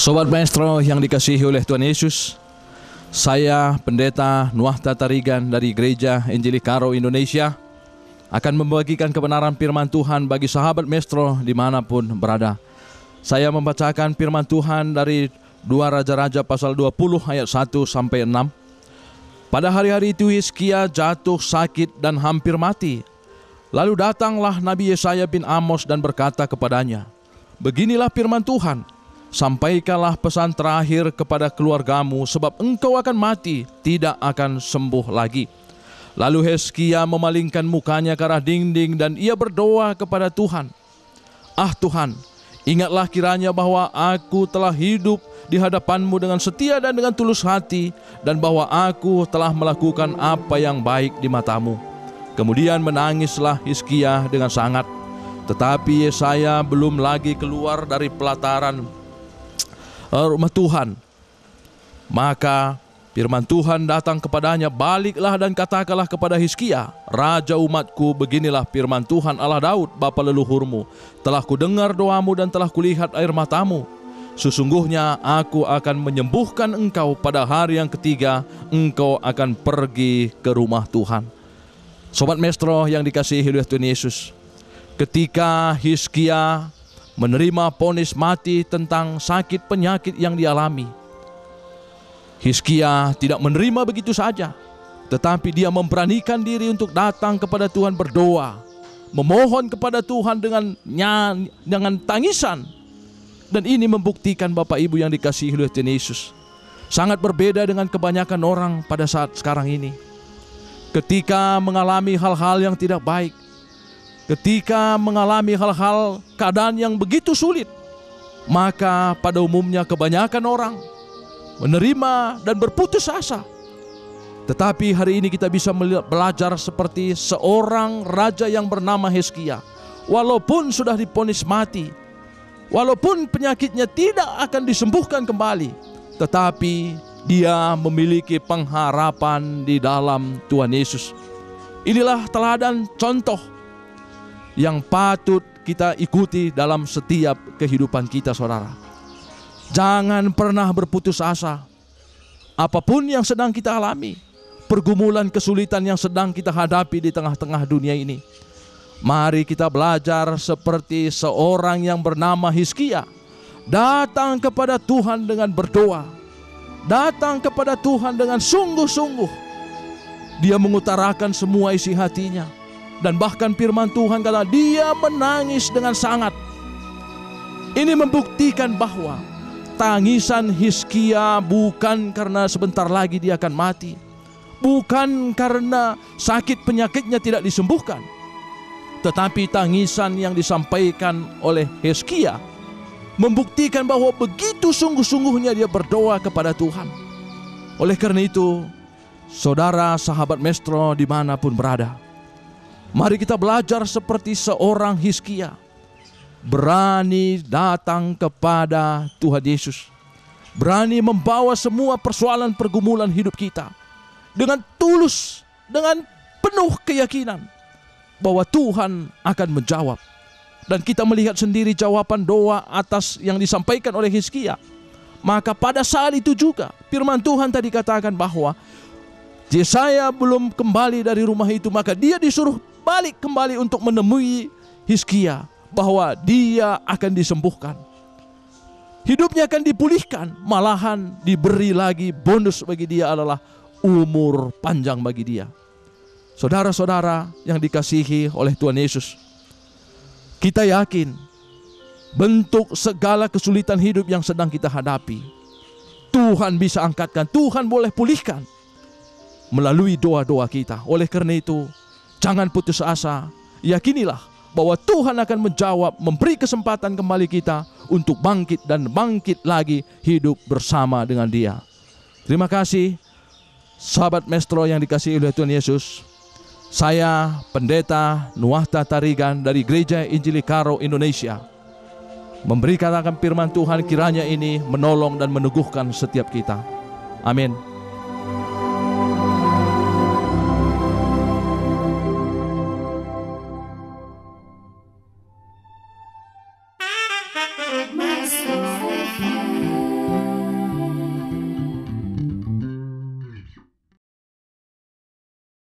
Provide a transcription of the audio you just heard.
Sobat Maestro yang dikasihi oleh Tuhan Yesus, saya Pendeta Nuah Tatarigan dari Gereja Injili Karo Indonesia akan membagikan kebenaran firman Tuhan bagi sahabat Maestro di mana pun berada. Saya membacakan firman Tuhan dari dua Raja-Raja pasal 20 ayat 1 sampai 6. Pada hari-hari itu Hizkia jatuh sakit dan hampir mati. Lalu datanglah Nabi Yesaya bin Amos dan berkata kepadanya, Beginilah firman Tuhan, Sampaikanlah pesan terakhir kepada keluargamu sebab engkau akan mati, tidak akan sembuh lagi. Lalu Heskia memalingkan mukanya ke arah dinding dan ia berdoa kepada Tuhan. Ah Tuhan, ingatlah kiranya bahwa aku telah hidup di hadapanmu dengan setia dan dengan tulus hati dan bahwa aku telah melakukan apa yang baik di matamu. Kemudian menangislah Hizkia dengan sangat. Tetapi Yesaya belum lagi keluar dari pelataran rumah Tuhan. Maka firman Tuhan datang kepadanya, baliklah dan katakanlah kepada Hizkia, Raja umatku, beginilah firman Tuhan Allah Daud, bapa leluhurmu. Telah kudengar doamu dan telah kulihat air matamu. Sesungguhnya aku akan menyembuhkan engkau pada hari yang ketiga, engkau akan pergi ke rumah Tuhan. Sobat Mestro yang dikasihi oleh Tuhan Yesus, ketika Hizkia menerima ponis mati tentang sakit penyakit yang dialami. Hizkia tidak menerima begitu saja, tetapi dia memberanikan diri untuk datang kepada Tuhan berdoa, memohon kepada Tuhan dengan nyan, dengan tangisan. Dan ini membuktikan Bapak Ibu yang dikasihi oleh Tuhan Yesus. Sangat berbeda dengan kebanyakan orang pada saat sekarang ini. Ketika mengalami hal-hal yang tidak baik, ketika mengalami hal-hal keadaan yang begitu sulit, maka pada umumnya kebanyakan orang menerima dan berputus asa. Tetapi hari ini kita bisa belajar seperti seorang raja yang bernama Heskia. Walaupun sudah diponis mati, walaupun penyakitnya tidak akan disembuhkan kembali, tetapi dia memiliki pengharapan di dalam Tuhan Yesus. Inilah teladan contoh yang patut kita ikuti dalam setiap kehidupan kita saudara. Jangan pernah berputus asa. Apa pun yang sedang kita alami, pergumulan kesulitan yang sedang kita hadapi di tengah-tengah dunia ini. Mari kita belajar seperti seorang yang bernama Hizkia. Datang kepada Tuhan dengan berdoa. Datang kepada Tuhan dengan sungguh-sungguh. Dia mengutarakan semua isi hatinya dan bahkan firman Tuhan kata dia menangis dengan sangat. Ini membuktikan bahwa tangisan Hizkia bukan karena sebentar lagi dia akan mati. Bukan karena sakit penyakitnya tidak disembuhkan. Tetapi tangisan yang disampaikan oleh Hizkia membuktikan bahwa begitu sungguh-sungguhnya dia berdoa kepada Tuhan. Oleh karena itu, saudara sahabat Mestro di mana pun berada, Mari kita belajar seperti seorang Hizkia. Berani datang kepada Tuhan Yesus. Berani membawa semua persoalan pergumulan hidup kita. Dengan tulus, dengan penuh keyakinan. Bahwa Tuhan akan menjawab. Dan kita melihat sendiri jawaban doa atas yang disampaikan oleh Hizkia. Maka pada saat itu juga firman Tuhan tadi katakan bahwa Yesaya belum kembali dari rumah itu maka dia disuruh balik kembali untuk menemui Hizkia bahwa dia akan disembuhkan. Hidupnya akan dipulihkan, malahan diberi lagi bonus bagi dia adalah umur panjang bagi dia. Saudara-saudara yang dikasihi oleh Tuhan Yesus, kita yakin bentuk segala kesulitan hidup yang sedang kita hadapi, Tuhan bisa angkatkan, Tuhan boleh pulihkan melalui doa-doa kita. Oleh karena itu, Jangan putus asa. Yakinilah bahwa Tuhan akan menjawab, memberi kesempatan kembali kita untuk bangkit dan bangkit lagi hidup bersama dengan Dia. Terima kasih, sahabat Mestro yang dikasihi oleh Tuhan Yesus. Saya Pendeta Nuahta Tarigan dari Gereja Injili Karo Indonesia. Memberikan akan firman Tuhan kiranya ini menolong dan meneguhkan setiap kita. Amin. my soul.